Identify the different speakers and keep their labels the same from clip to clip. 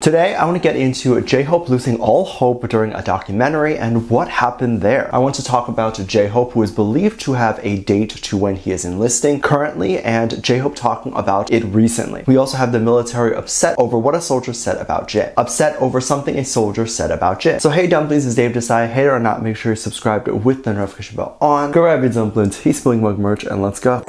Speaker 1: Today, I want to get into J-Hope losing all hope during a documentary and what happened there. I want to talk about J-Hope who is believed to have a date to when he is enlisting currently and J-Hope talking about it recently. We also have the military upset over what a soldier said about Jin. Upset over something a soldier said about Jin. So hey dumplings, it's Dave Disci. Hater or not, make sure you're subscribed with the notification bell on. Go Grab your dumplings, he's spilling mug merch and let's go.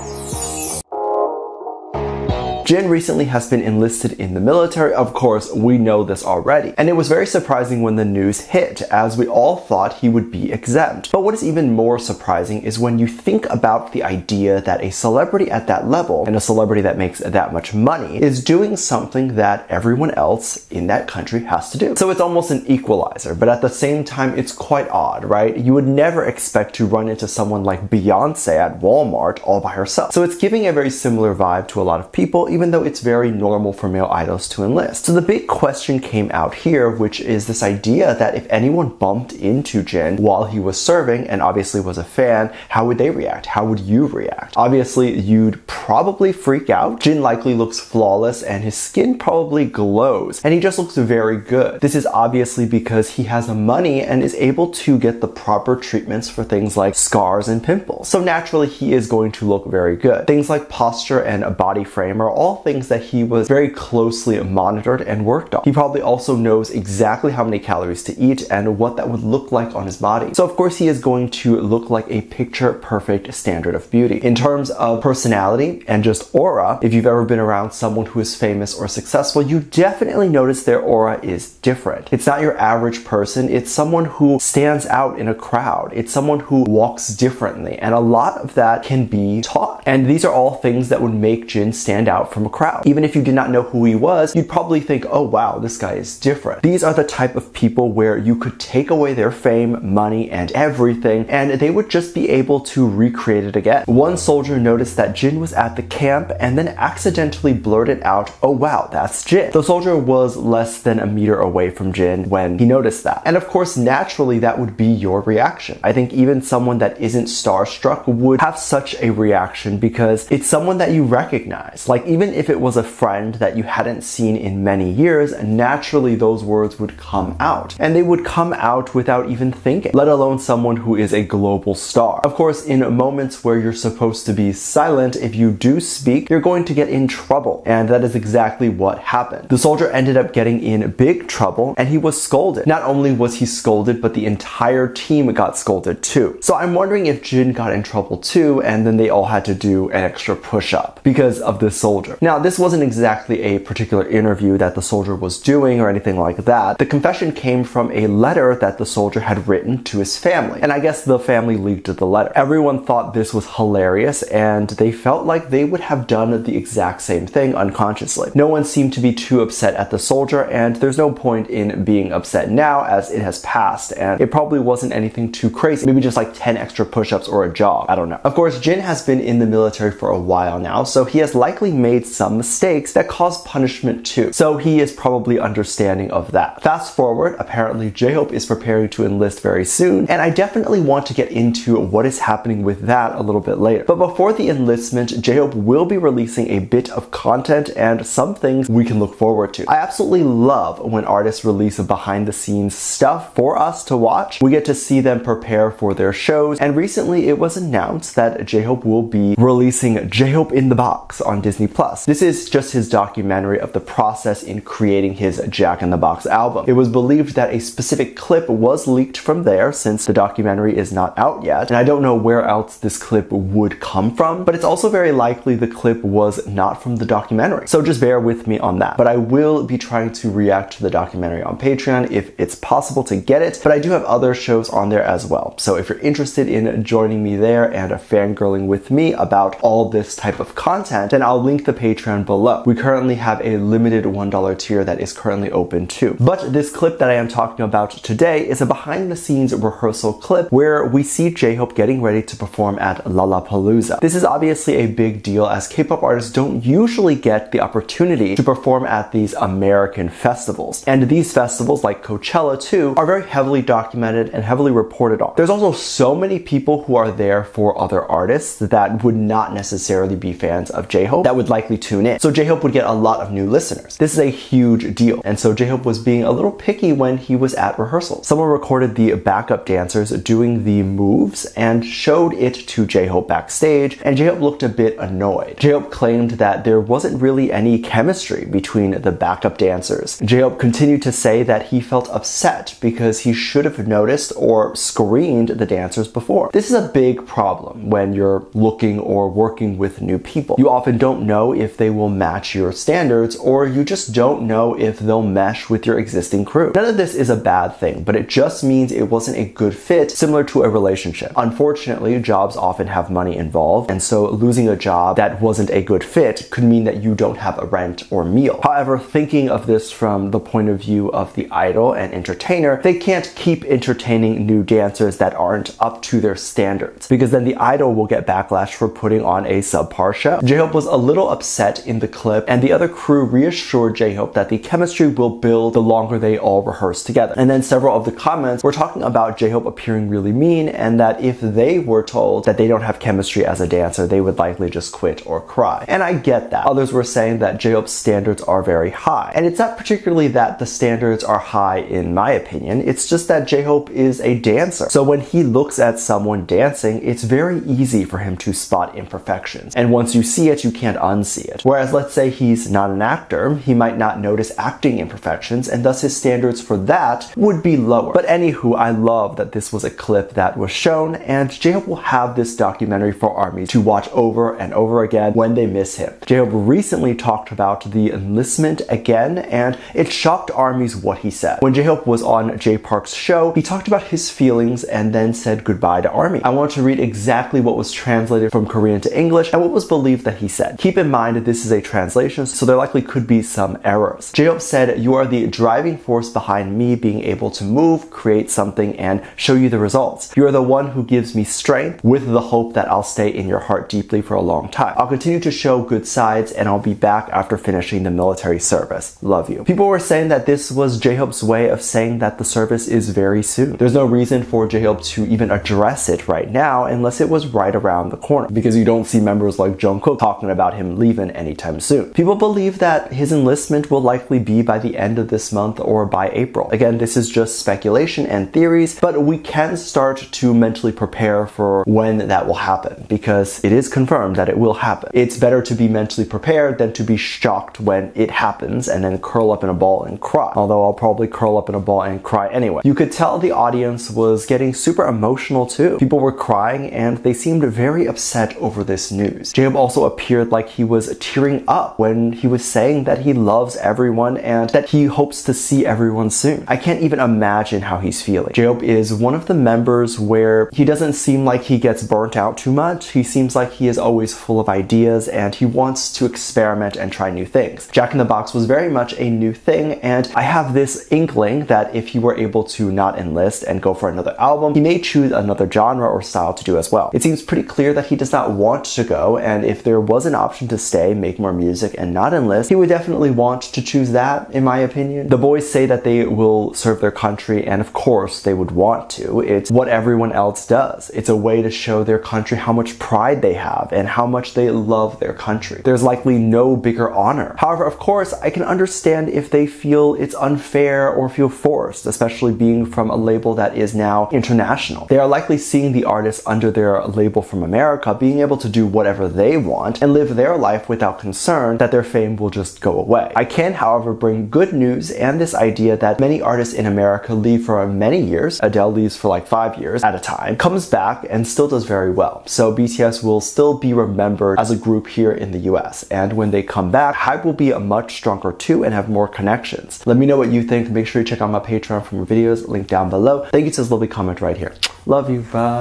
Speaker 1: Jin recently has been enlisted in the military. Of course, we know this already. And it was very surprising when the news hit, as we all thought he would be exempt. But what is even more surprising is when you think about the idea that a celebrity at that level, and a celebrity that makes that much money, is doing something that everyone else in that country has to do. So it's almost an equalizer, but at the same time, it's quite odd, right? You would never expect to run into someone like Beyonce at Walmart all by herself. So it's giving a very similar vibe to a lot of people, even though it's very normal for male idols to enlist. So the big question came out here, which is this idea that if anyone bumped into Jin while he was serving and obviously was a fan, how would they react? How would you react? Obviously, you'd probably freak out. Jin likely looks flawless and his skin probably glows and he just looks very good. This is obviously because he has the money and is able to get the proper treatments for things like scars and pimples. So naturally, he is going to look very good. Things like posture and a body frame are all things that he was very closely monitored and worked on. He probably also knows exactly how many calories to eat and what that would look like on his body. So of course he is going to look like a picture perfect standard of beauty. In terms of personality and just aura, if you've ever been around someone who is famous or successful, you definitely notice their aura is different. It's not your average person, it's someone who stands out in a crowd. It's someone who walks differently and a lot of that can be taught. And these are all things that would make Jin stand out from a crowd crowd. Even if you did not know who he was, you'd probably think, oh wow, this guy is different. These are the type of people where you could take away their fame, money, and everything, and they would just be able to recreate it again. One soldier noticed that Jin was at the camp and then accidentally blurted out, oh wow, that's Jin. The soldier was less than a meter away from Jin when he noticed that. And of course, naturally, that would be your reaction. I think even someone that isn't starstruck would have such a reaction because it's someone that you recognize. Like, even if it was a friend that you hadn't seen in many years, naturally those words would come out. And they would come out without even thinking, let alone someone who is a global star. Of course, in moments where you're supposed to be silent, if you do speak, you're going to get in trouble. And that is exactly what happened. The soldier ended up getting in big trouble and he was scolded. Not only was he scolded, but the entire team got scolded too. So I'm wondering if Jin got in trouble too, and then they all had to do an extra push up because of this soldier. Now, this this wasn't exactly a particular interview that the soldier was doing or anything like that. The confession came from a letter that the soldier had written to his family. And I guess the family leaked the letter. Everyone thought this was hilarious and they felt like they would have done the exact same thing unconsciously. No one seemed to be too upset at the soldier and there's no point in being upset now as it has passed and it probably wasn't anything too crazy. Maybe just like 10 extra push-ups or a jog. I don't know. Of course, Jin has been in the military for a while now, so he has likely made some mistakes that cause punishment too. So he is probably understanding of that. Fast forward, apparently J-Hope is preparing to enlist very soon, and I definitely want to get into what is happening with that a little bit later. But before the enlistment, J-Hope will be releasing a bit of content and some things we can look forward to. I absolutely love when artists release behind the scenes stuff for us to watch. We get to see them prepare for their shows, and recently it was announced that J-Hope will be releasing J-Hope in the Box on Disney Plus. This is just his documentary of the process in creating his Jack in the Box album. It was believed that a specific clip was leaked from there since the documentary is not out yet, and I don't know where else this clip would come from, but it's also very likely the clip was not from the documentary. So just bear with me on that. But I will be trying to react to the documentary on Patreon if it's possible to get it, but I do have other shows on there as well. So if you're interested in joining me there and a fangirling with me about all this type of content, then I'll link the Patreon below. We currently have a limited $1 tier that is currently open too. But this clip that I am talking about today is a behind the scenes rehearsal clip where we see J-Hope getting ready to perform at Lollapalooza. This is obviously a big deal as K-pop artists don't usually get the opportunity to perform at these American festivals. And these festivals, like Coachella too, are very heavily documented and heavily reported on. There's also so many people who are there for other artists that would not necessarily be fans of J-Hope that would likely likely tune in. So J-Hope would get a lot of new listeners. This is a huge deal. And so J-Hope was being a little picky when he was at rehearsals. Someone recorded the backup dancers doing the moves and showed it to J-Hope backstage, and J-Hope looked a bit annoyed. J-Hope claimed that there wasn't really any chemistry between the backup dancers. J-Hope continued to say that he felt upset because he should have noticed or screened the dancers before. This is a big problem when you're looking or working with new people. You often don't know if they will match your standards or you just don't know if they'll mesh with your existing crew. None of this is a bad thing, but it just means it wasn't a good fit, similar to a relationship. Unfortunately, jobs often have money involved, and so losing a job that wasn't a good fit could mean that you don't have a rent or meal. However, thinking of this from the point of view of the idol and entertainer, they can't keep entertaining new dancers that aren't up to their standards, because then the idol will get backlash for putting on a subpar show. J-Hope was a little upset in the clip, and the other crew reassured J-Hope that the chemistry will build the longer they all rehearse together. And then several of the comments were talking about J-Hope appearing really mean, and that if they were told that they don't have chemistry as a dancer, they would likely just quit or cry. And I get that. Others were saying that J-Hope's standards are very high. And it's not particularly that the standards are high in my opinion, it's just that J-Hope is a dancer. So when he looks at someone dancing, it's very easy for him to spot imperfections. And once you see it, you can't unsee it. Whereas let's say he's not an actor, he might not notice acting imperfections, and thus his standards for that would be lower. But anywho, I love that this was a clip that was shown, and J-Hope will have this documentary for Army to watch over and over again when they miss him. J-Hope recently talked about the enlistment again, and it shocked ARMYs what he said. When J-Hope was on Jay Park's show, he talked about his feelings and then said goodbye to ARMY. I want to read exactly what was translated from Korean to English and what was believed that he said. Keep in mind this is a translation, so there likely could be some errors. J-Hope said, You are the driving force behind me being able to move, create something, and show you the results. You are the one who gives me strength with the hope that I'll stay in your heart deeply for a long time. I'll continue to show good sides and I'll be back after finishing the military service. Love you. People were saying that this was J-Hope's way of saying that the service is very soon. There's no reason for J-Hope to even address it right now unless it was right around the corner because you don't see members like Jungkook talking about him leaving anytime soon. People believe that his enlistment will likely be by the end of this month or by April. Again, this is just speculation and theories, but we can start to mentally prepare for when that will happen because it is confirmed that it will happen. It's better to be mentally prepared than to be shocked when it happens and then curl up in a ball and cry. Although I'll probably curl up in a ball and cry anyway. You could tell the audience was getting super emotional too. People were crying and they seemed very upset over this news. J-Hope also appeared like he was tearing up when he was saying that he loves everyone and that he hopes to see everyone soon. I can't even imagine how he's feeling. J-Hope is one of the members where he doesn't seem like he gets burnt out too much. He seems like he is always full of ideas and he wants to experiment and try new things. Jack in the Box was very much a new thing and I have this inkling that if he were able to not enlist and go for another album, he may choose another genre or style to do as well. It seems pretty clear that he does not want to go and if there was an option to stay, make more music and not enlist, he would definitely want to choose that in my opinion. The boys say that they will serve their country and of course they would want to. It's what everyone else does. It's a way to show their country how much pride they have and how much they love their country. There's likely no bigger honor. However, of course, I can understand if they feel it's unfair or feel forced, especially being from a label that is now international. They are likely seeing the artists under their label from America being able to do whatever they want and live their life without concern that their fame will just go away. I can, however, bring good news and this idea that many artists in America leave for many years. Adele leaves for like five years at a time, comes back and still does very well. So BTS will still be remembered as a group here in the US. And when they come back, HYBE will be a much stronger too and have more connections. Let me know what you think. Make sure you check out my Patreon for more videos, link down below. Thank you to this lovely comment right here. Love you. Bye.